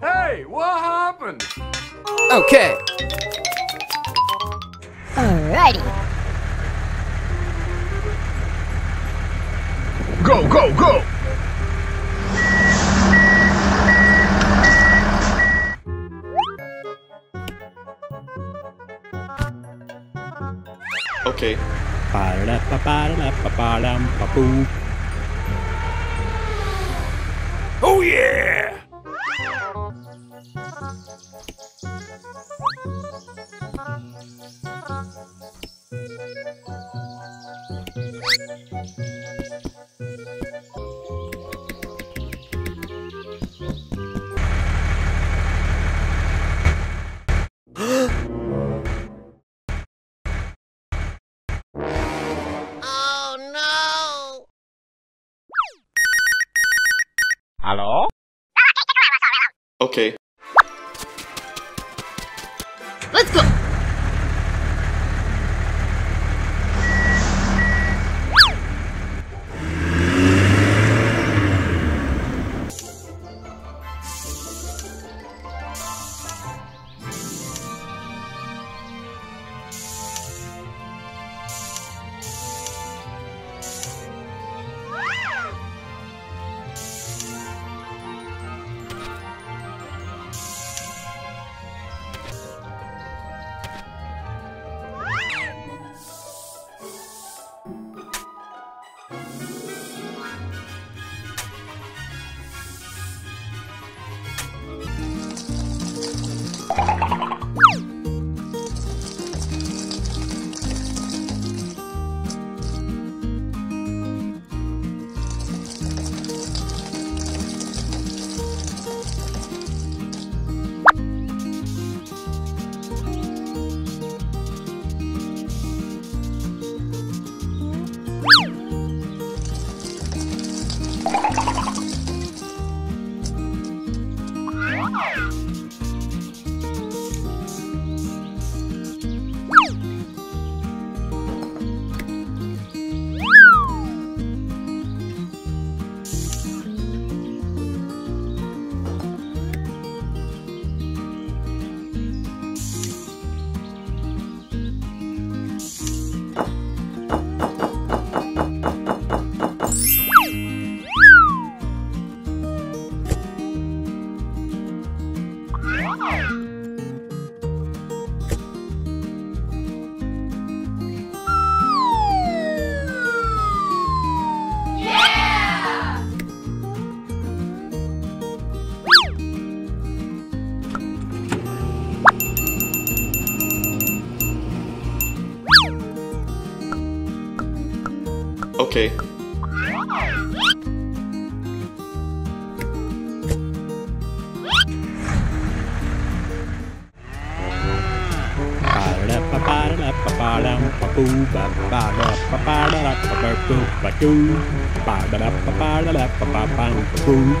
Hey, what happened? Okay. Alrighty. Go, go, go! Okay. Ba-da-ba-ba-da-ba-ba-dum-ba-boo. Hello? Okay. Oh.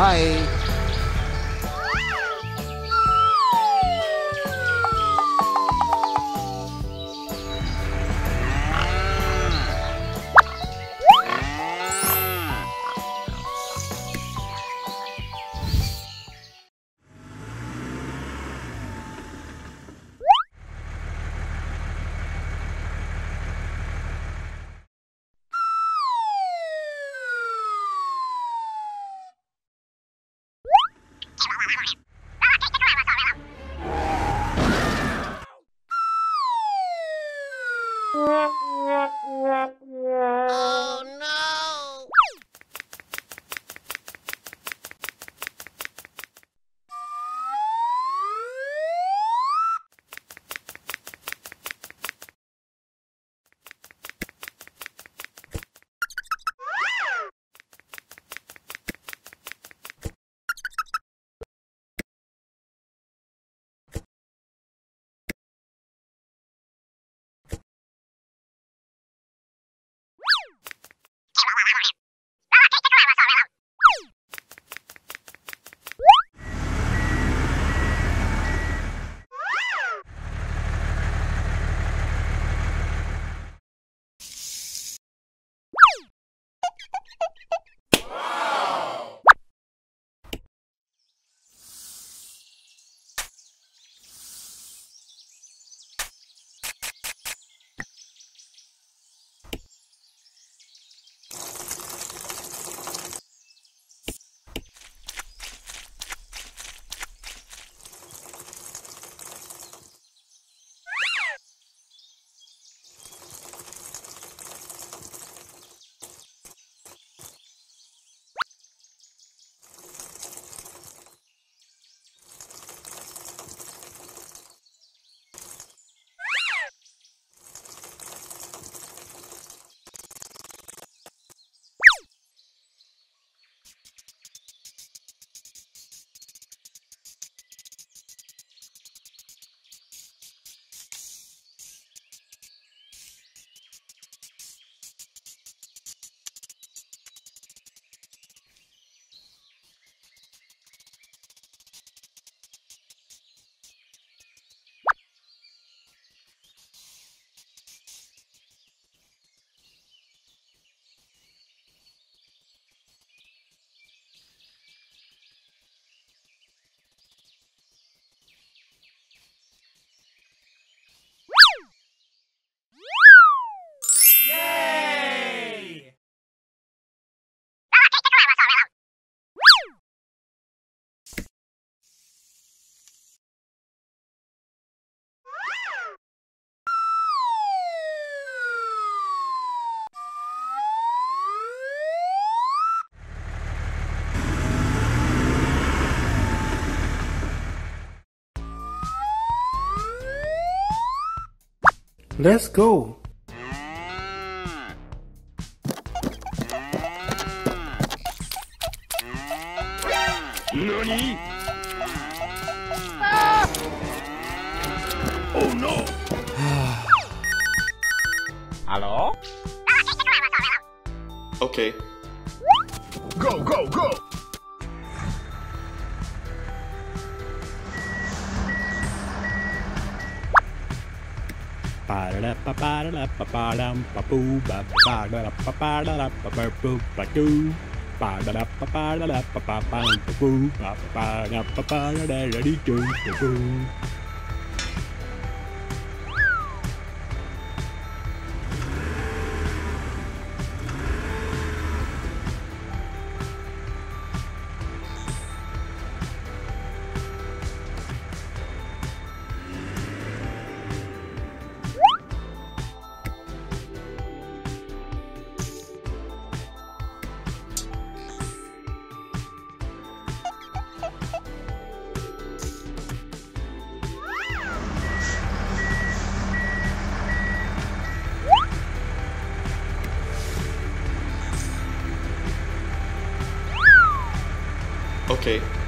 Bye. Let's go! NANI?! Ah! Oh no! Hello? Okay. Ba ba da ba-boo, ba-ba-da-da, ba-ba-da-da, ba-ba-boo, ba-doo. Ba-da-da-ba-ba-da-da, ba-ba-ba-boo, ba-ba-da-ba-ba-da-da-dee-doo, ba-boo. Okay.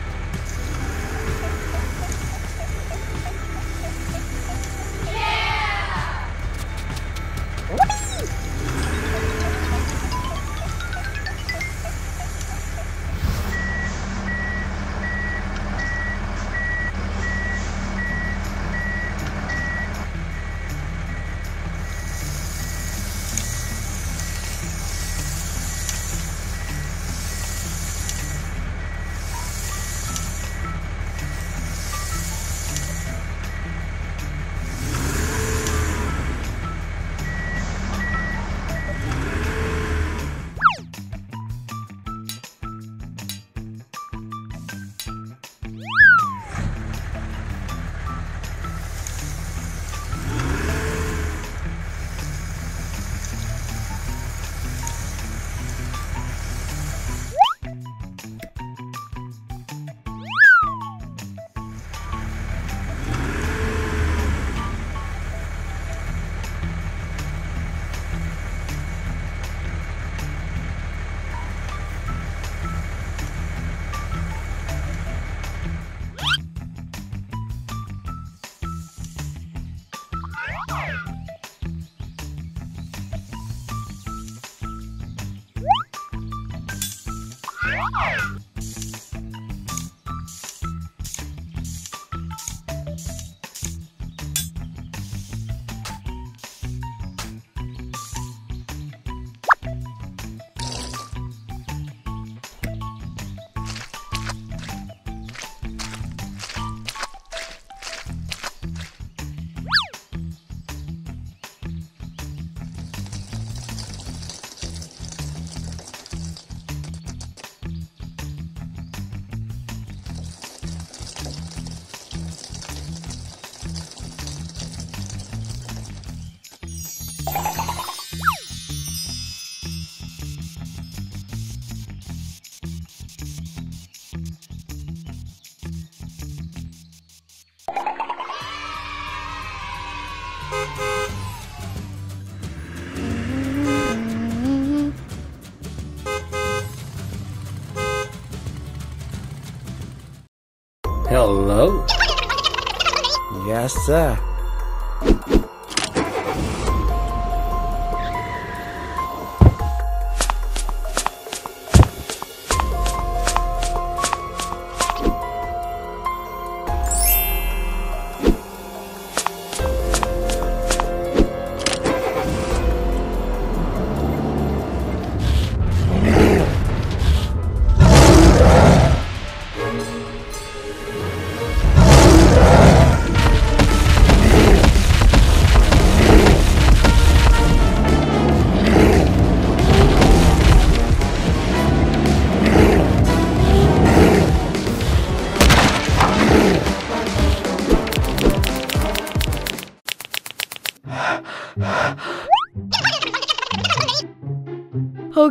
Hello? Yes, sir.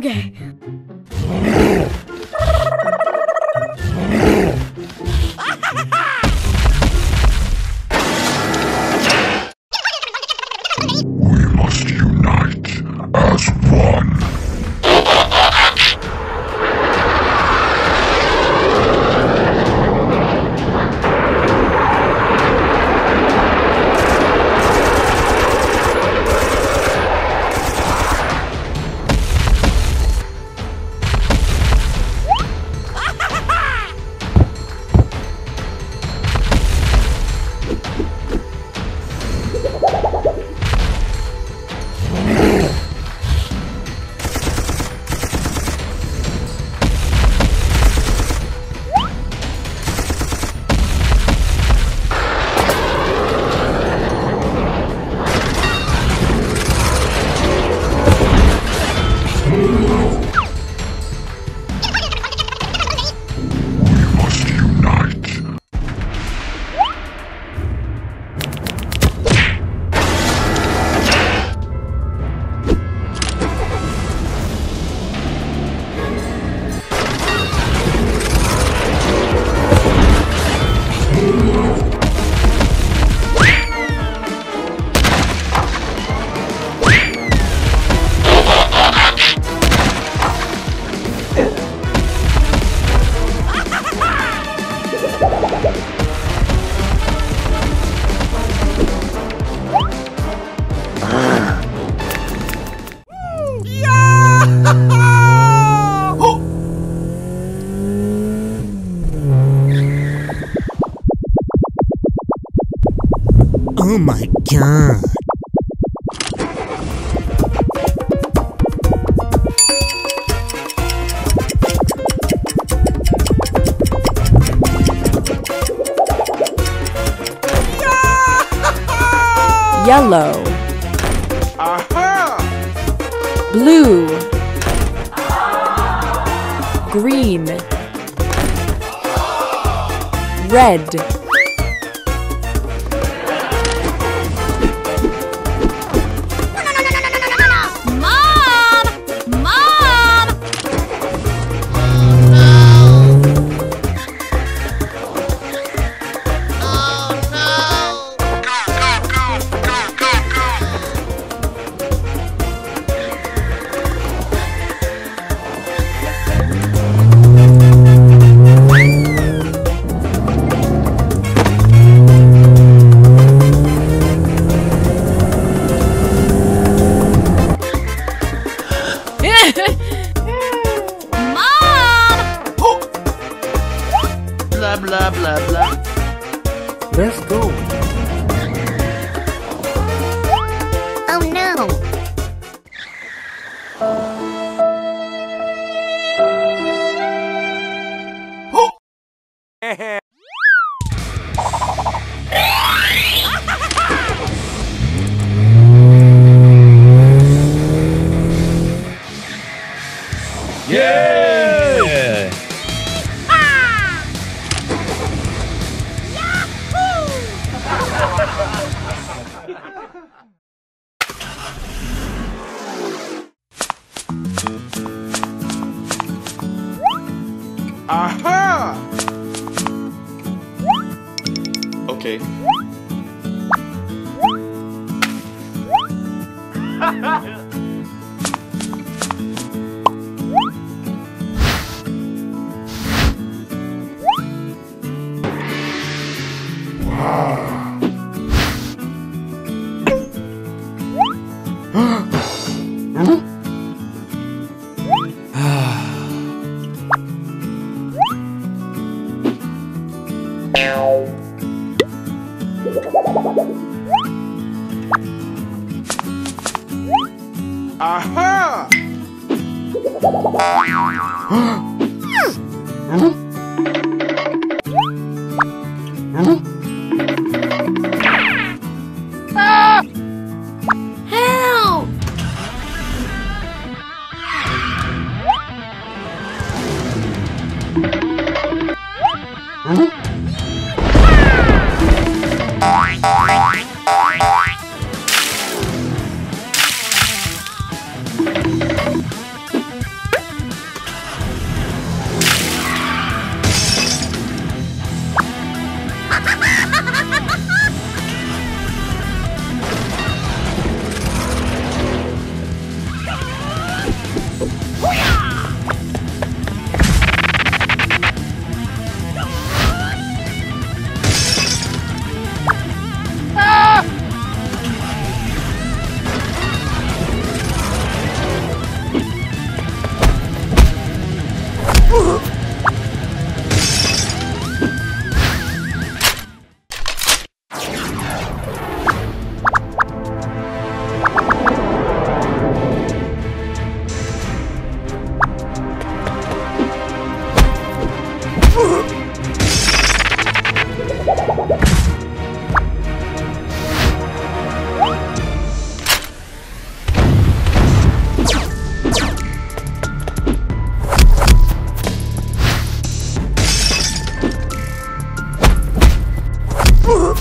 Okay. Oh my god. yellow, uh-huh. blue, green, red, Yes, sir.